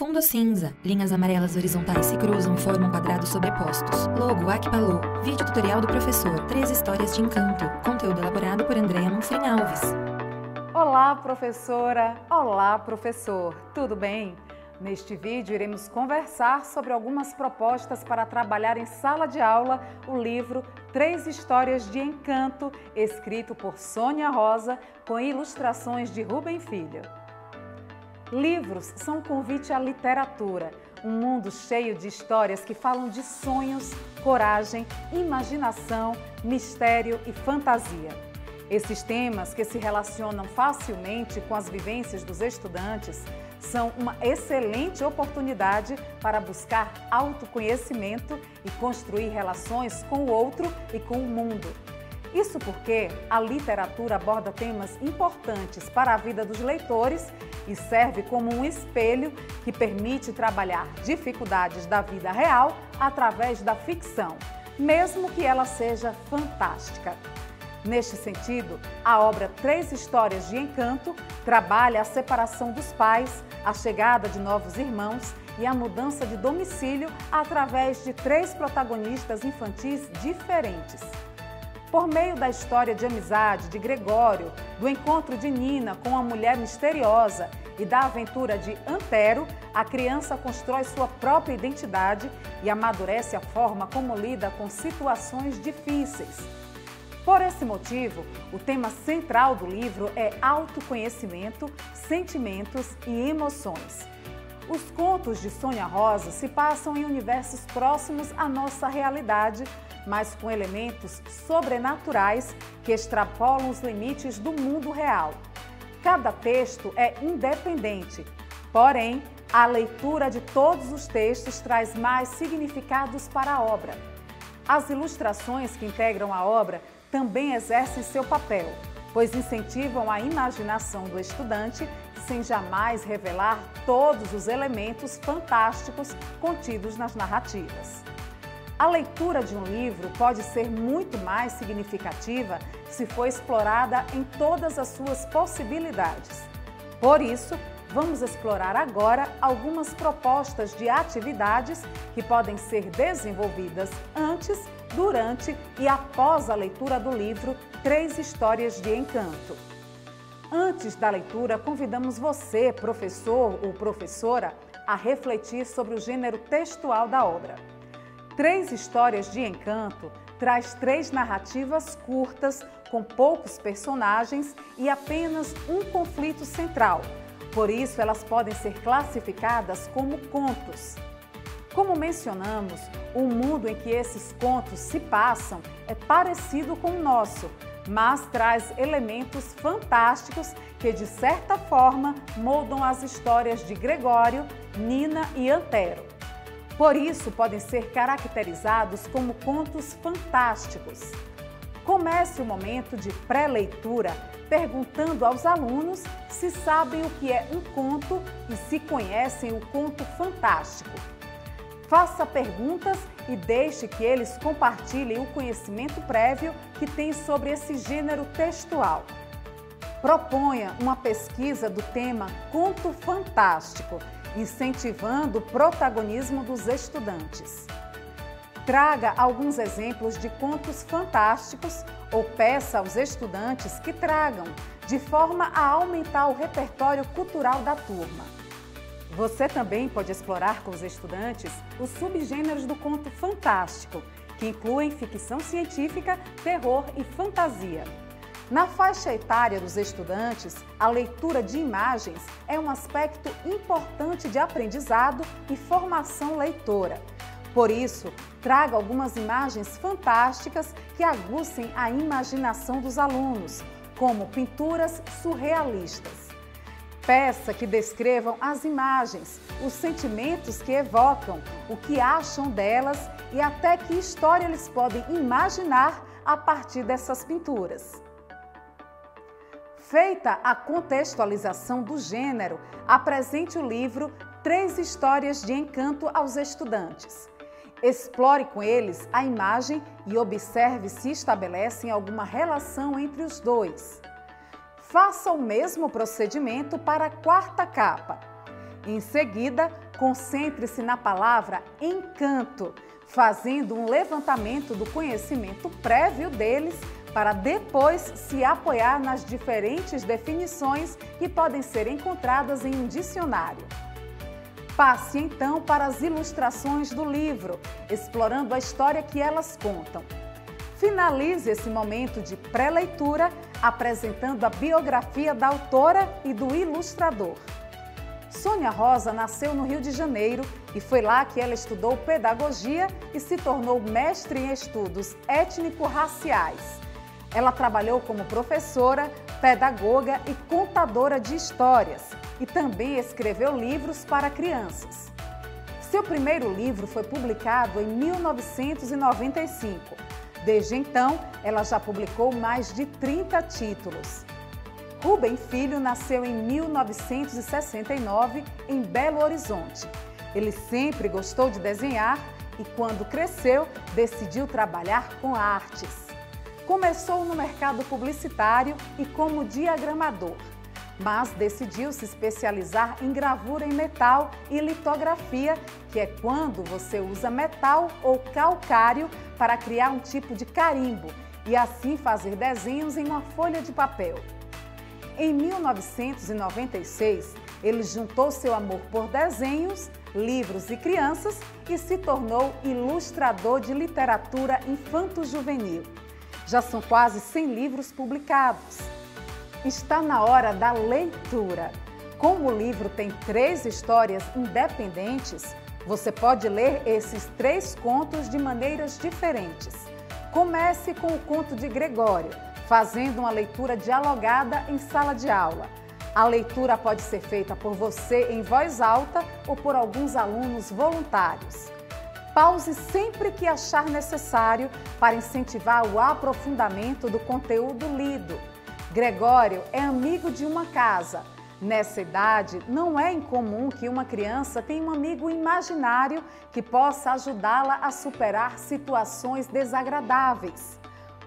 Fundo cinza. Linhas amarelas horizontais se cruzam formam quadrados sobrepostos. Logo Akpalô. Vídeo tutorial do professor. Três histórias de encanto. Conteúdo elaborado por Andréa Manfrim Alves. Olá, professora! Olá, professor! Tudo bem? Neste vídeo, iremos conversar sobre algumas propostas para trabalhar em sala de aula o livro Três Histórias de Encanto, escrito por Sônia Rosa, com ilustrações de Rubem Filho. Livros são um convite à literatura, um mundo cheio de histórias que falam de sonhos, coragem, imaginação, mistério e fantasia. Esses temas, que se relacionam facilmente com as vivências dos estudantes, são uma excelente oportunidade para buscar autoconhecimento e construir relações com o outro e com o mundo. Isso porque a literatura aborda temas importantes para a vida dos leitores e serve como um espelho que permite trabalhar dificuldades da vida real através da ficção, mesmo que ela seja fantástica. Neste sentido, a obra Três Histórias de Encanto trabalha a separação dos pais, a chegada de novos irmãos e a mudança de domicílio através de três protagonistas infantis diferentes. Por meio da história de amizade de Gregório, do encontro de Nina com a mulher misteriosa e da aventura de Antero, a criança constrói sua própria identidade e amadurece a forma como lida com situações difíceis. Por esse motivo, o tema central do livro é autoconhecimento, sentimentos e emoções. Os contos de Sônia Rosa se passam em universos próximos à nossa realidade, mas com elementos sobrenaturais que extrapolam os limites do mundo real. Cada texto é independente, porém, a leitura de todos os textos traz mais significados para a obra. As ilustrações que integram a obra também exercem seu papel, pois incentivam a imaginação do estudante sem jamais revelar todos os elementos fantásticos contidos nas narrativas. A leitura de um livro pode ser muito mais significativa se for explorada em todas as suas possibilidades. Por isso, vamos explorar agora algumas propostas de atividades que podem ser desenvolvidas antes, durante e após a leitura do livro Três Histórias de Encanto. Antes da leitura, convidamos você, professor ou professora, a refletir sobre o gênero textual da obra. Três Histórias de Encanto traz três narrativas curtas com poucos personagens e apenas um conflito central. Por isso, elas podem ser classificadas como contos. Como mencionamos, o mundo em que esses contos se passam é parecido com o nosso, mas traz elementos fantásticos que, de certa forma, moldam as histórias de Gregório, Nina e Antero. Por isso, podem ser caracterizados como contos fantásticos. Comece o momento de pré-leitura perguntando aos alunos se sabem o que é um conto e se conhecem o conto fantástico. Faça perguntas e deixe que eles compartilhem o conhecimento prévio que têm sobre esse gênero textual. Proponha uma pesquisa do tema Conto Fantástico incentivando o protagonismo dos estudantes. Traga alguns exemplos de contos fantásticos ou peça aos estudantes que tragam, de forma a aumentar o repertório cultural da turma. Você também pode explorar com os estudantes os subgêneros do conto fantástico, que incluem ficção científica, terror e fantasia. Na faixa etária dos estudantes, a leitura de imagens é um aspecto importante de aprendizado e formação leitora. Por isso, traga algumas imagens fantásticas que aguçem a imaginação dos alunos, como pinturas surrealistas. Peça que descrevam as imagens, os sentimentos que evocam, o que acham delas e até que história eles podem imaginar a partir dessas pinturas. Feita a contextualização do gênero, apresente o livro Três Histórias de Encanto aos estudantes. Explore com eles a imagem e observe se estabelecem alguma relação entre os dois. Faça o mesmo procedimento para a quarta capa. Em seguida, Concentre-se na palavra encanto, fazendo um levantamento do conhecimento prévio deles para depois se apoiar nas diferentes definições que podem ser encontradas em um dicionário. Passe então para as ilustrações do livro, explorando a história que elas contam. Finalize esse momento de pré-leitura apresentando a biografia da autora e do ilustrador. Sônia Rosa nasceu no Rio de Janeiro e foi lá que ela estudou pedagogia e se tornou mestre em estudos étnico-raciais. Ela trabalhou como professora, pedagoga e contadora de histórias e também escreveu livros para crianças. Seu primeiro livro foi publicado em 1995. Desde então, ela já publicou mais de 30 títulos. Rubem Filho nasceu em 1969 em Belo Horizonte. Ele sempre gostou de desenhar e, quando cresceu, decidiu trabalhar com artes. Começou no mercado publicitário e como diagramador, mas decidiu se especializar em gravura em metal e litografia, que é quando você usa metal ou calcário para criar um tipo de carimbo e assim fazer desenhos em uma folha de papel. Em 1996, ele juntou seu amor por desenhos, livros e crianças e se tornou ilustrador de literatura infanto-juvenil. Já são quase 100 livros publicados. Está na hora da leitura. Como o livro tem três histórias independentes, você pode ler esses três contos de maneiras diferentes. Comece com o conto de Gregório, fazendo uma leitura dialogada em sala de aula. A leitura pode ser feita por você em voz alta ou por alguns alunos voluntários. Pause sempre que achar necessário para incentivar o aprofundamento do conteúdo lido. Gregório é amigo de uma casa. Nessa idade, não é incomum que uma criança tenha um amigo imaginário que possa ajudá-la a superar situações desagradáveis.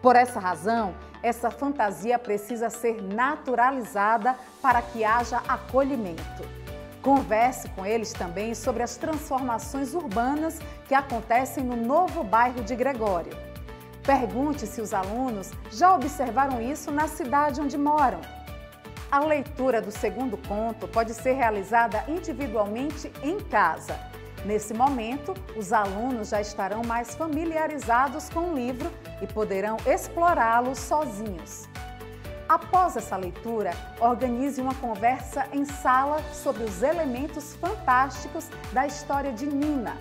Por essa razão, essa fantasia precisa ser naturalizada para que haja acolhimento. Converse com eles também sobre as transformações urbanas que acontecem no novo bairro de Gregório. Pergunte se os alunos já observaram isso na cidade onde moram. A leitura do segundo conto pode ser realizada individualmente em casa Nesse momento, os alunos já estarão mais familiarizados com o livro e poderão explorá-lo sozinhos. Após essa leitura, organize uma conversa em sala sobre os elementos fantásticos da história de Nina.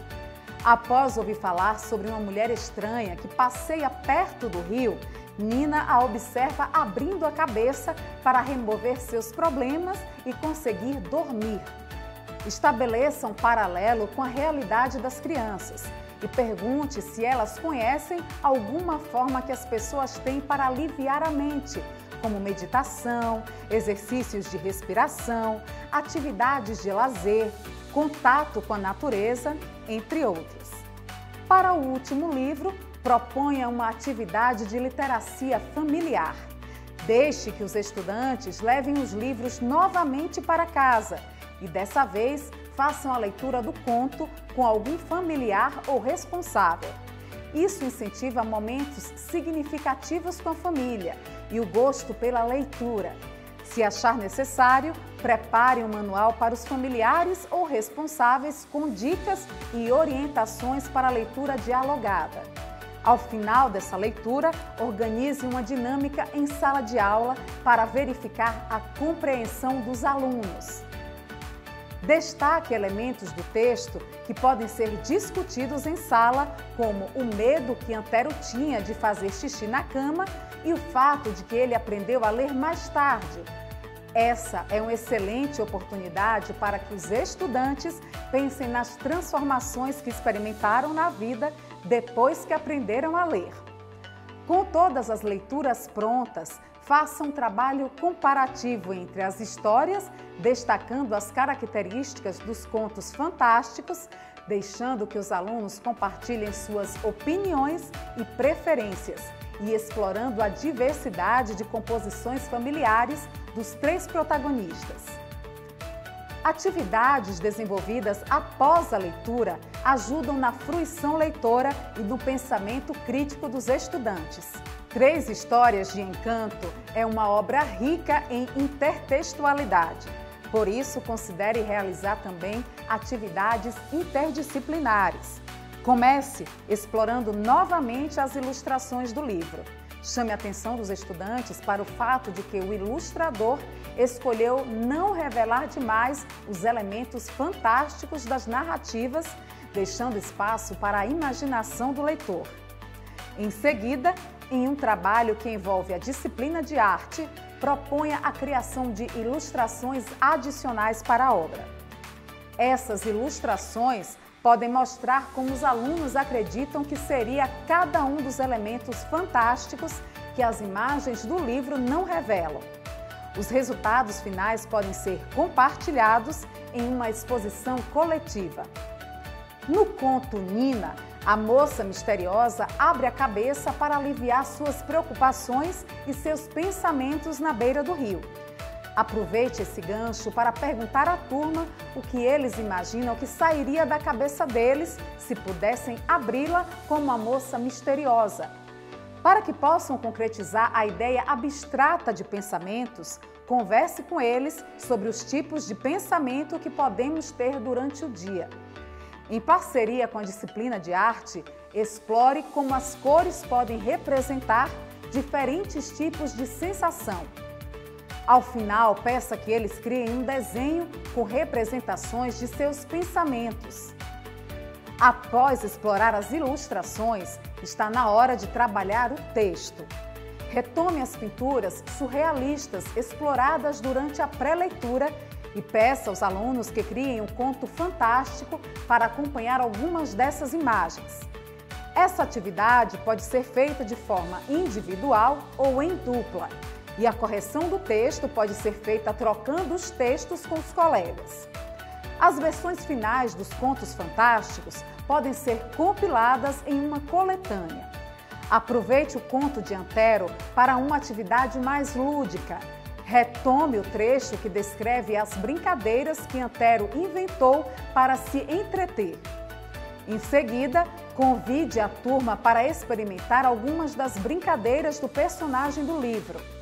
Após ouvir falar sobre uma mulher estranha que passeia perto do rio, Nina a observa abrindo a cabeça para remover seus problemas e conseguir dormir. Estabeleça um paralelo com a realidade das crianças e pergunte se elas conhecem alguma forma que as pessoas têm para aliviar a mente, como meditação, exercícios de respiração, atividades de lazer, contato com a natureza, entre outros. Para o último livro, proponha uma atividade de literacia familiar. Deixe que os estudantes levem os livros novamente para casa e dessa vez façam a leitura do conto com algum familiar ou responsável. Isso incentiva momentos significativos com a família e o gosto pela leitura. Se achar necessário, prepare um manual para os familiares ou responsáveis com dicas e orientações para a leitura dialogada. Ao final dessa leitura, organize uma dinâmica em sala de aula para verificar a compreensão dos alunos. Destaque elementos do texto que podem ser discutidos em sala, como o medo que Antero tinha de fazer xixi na cama e o fato de que ele aprendeu a ler mais tarde. Essa é uma excelente oportunidade para que os estudantes pensem nas transformações que experimentaram na vida depois que aprenderam a ler. Com todas as leituras prontas, faça um trabalho comparativo entre as histórias, destacando as características dos contos fantásticos, deixando que os alunos compartilhem suas opiniões e preferências e explorando a diversidade de composições familiares dos três protagonistas. Atividades desenvolvidas após a leitura ajudam na fruição leitora e no pensamento crítico dos estudantes. Três Histórias de Encanto é uma obra rica em intertextualidade. Por isso, considere realizar também atividades interdisciplinares. Comece explorando novamente as ilustrações do livro. Chame a atenção dos estudantes para o fato de que o ilustrador escolheu não revelar demais os elementos fantásticos das narrativas, deixando espaço para a imaginação do leitor. Em seguida, em um trabalho que envolve a disciplina de arte, proponha a criação de ilustrações adicionais para a obra. Essas ilustrações podem mostrar como os alunos acreditam que seria cada um dos elementos fantásticos que as imagens do livro não revelam. Os resultados finais podem ser compartilhados em uma exposição coletiva. No conto Nina, a moça misteriosa abre a cabeça para aliviar suas preocupações e seus pensamentos na beira do rio. Aproveite esse gancho para perguntar à turma o que eles imaginam que sairia da cabeça deles se pudessem abri-la como uma moça misteriosa. Para que possam concretizar a ideia abstrata de pensamentos, converse com eles sobre os tipos de pensamento que podemos ter durante o dia. Em parceria com a disciplina de arte, explore como as cores podem representar diferentes tipos de sensação ao final, peça que eles criem um desenho com representações de seus pensamentos. Após explorar as ilustrações, está na hora de trabalhar o texto. Retome as pinturas surrealistas exploradas durante a pré-leitura e peça aos alunos que criem um conto fantástico para acompanhar algumas dessas imagens. Essa atividade pode ser feita de forma individual ou em dupla e a correção do texto pode ser feita trocando os textos com os colegas. As versões finais dos contos fantásticos podem ser compiladas em uma coletânea. Aproveite o conto de Antero para uma atividade mais lúdica. Retome o trecho que descreve as brincadeiras que Antero inventou para se entreter. Em seguida, convide a turma para experimentar algumas das brincadeiras do personagem do livro.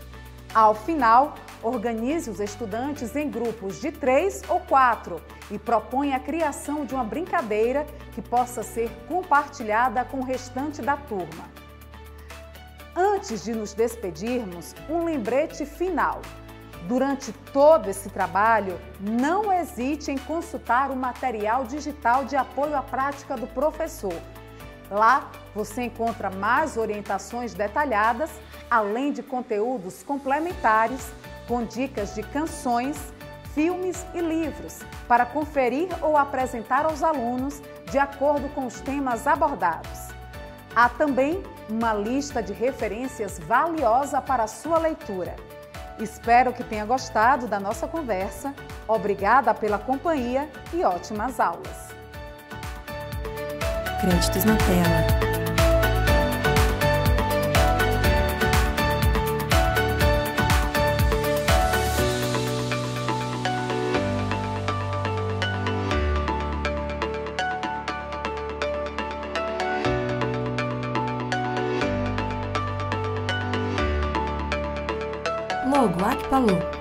Ao final, organize os estudantes em grupos de três ou quatro e propõe a criação de uma brincadeira que possa ser compartilhada com o restante da turma. Antes de nos despedirmos, um lembrete final. Durante todo esse trabalho, não hesite em consultar o material digital de apoio à prática do professor. Lá você encontra mais orientações detalhadas além de conteúdos complementares com dicas de canções, filmes e livros para conferir ou apresentar aos alunos de acordo com os temas abordados. Há também uma lista de referências valiosa para a sua leitura. Espero que tenha gostado da nossa conversa. Obrigada pela companhia e ótimas aulas. Créditos na tela. Logo Akpalu